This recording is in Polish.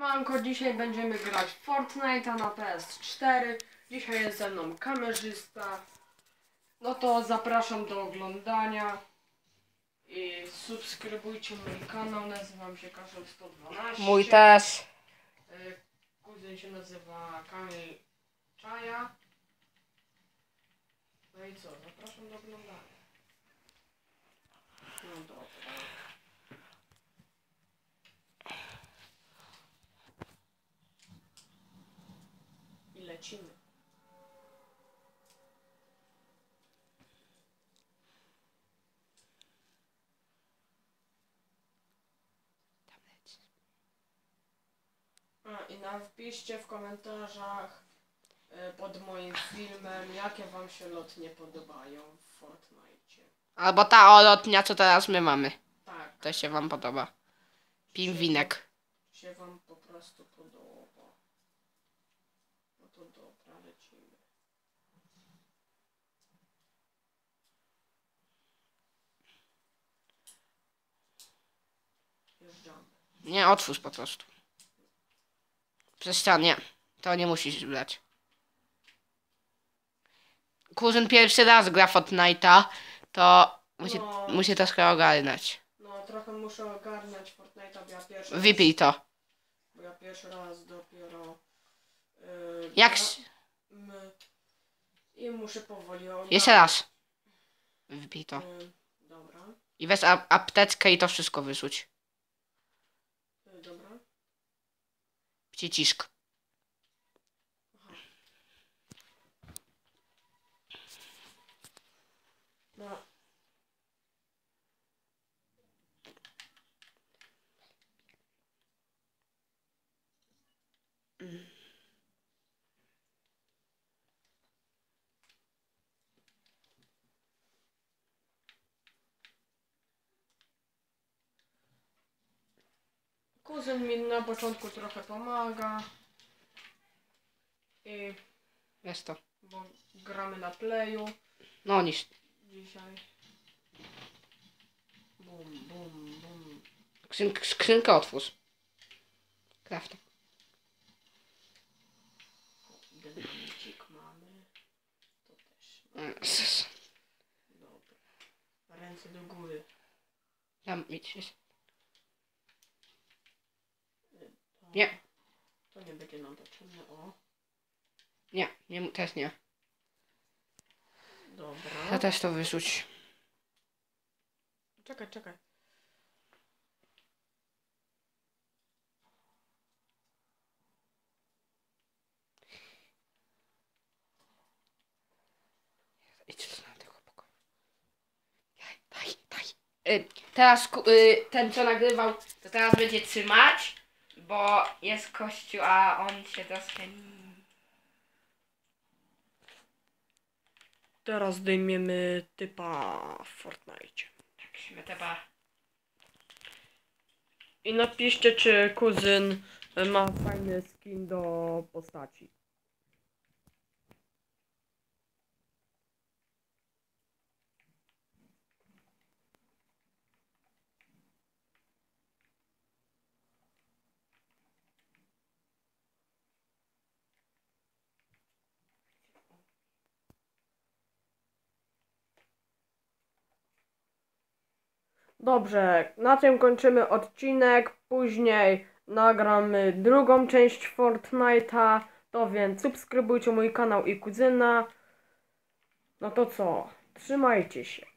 Manko, dzisiaj będziemy grać Fortnite'a na PS4. Dzisiaj jest ze mną kamerzysta. No to zapraszam do oglądania. I subskrybujcie mój kanał, nazywam się Kaszel 112. Mój też. Y, Kuzyn się nazywa Kamil Czaja. No i co, zapraszam do oglądania. No dobra. Lecimy. A, I napiszcie w komentarzach y, pod moim filmem, jakie wam się lotnie podobają w Fortnite. Albo ta olotnia, co teraz my mamy. Tak, To się wam podoba. Pingwinek. się wam po prostu podoba. To dobra, lecimy. Nie, otwórz po prostu. Przez ścian, nie. To nie musisz brać. Kuzyn pierwszy raz gra Fortnite'a, to musi, No. musi troszkę ogarnąć. No trochę muszę ogarniać Fortnite'a, bo ja pierwszy Wypij to. raz, bo ja pierwszy raz dopiero yy, Jak... gra- s- my, i muszę powoli ogarnąć. Jeszcze raz. Wypij to. Yy, dobra, I weź ap- apteczkę i to wszystko wyrzuć. yy, dobra. Przycisk. No. Kuzyn mi na początku trochę pomaga. I Jest to. bo gramy na playu. No niż. dzisiaj. Bum, bum, bum. Skrzyn skrzynkę otwórz. Kraft. Dynamicik mamy. To też. S- Dobra. Ręce do góry. Tam idź. idź. To, Nie. To nie będzie nam potrzebne. O. Nie, nie, też nie. Dobra. Ja też to wyrzuć. Czekaj, czekaj. Idź do tego pokoju. Daj, daj. Y, teraz y, ten co nagrywał, to teraz będzie trzymać, bo jest kościół, a on się troszkę... Teraz zdejmiemy typa w Fortnite. Tak się chyba... I napiszcie, czy kuzyn ma fajny skin do postaci. Dobrze, na tym kończymy odcinek. Później nagramy drugą część Fortnite'a. To więc subskrybujcie mój kanał i kuzyna. No to co? Trzymajcie się.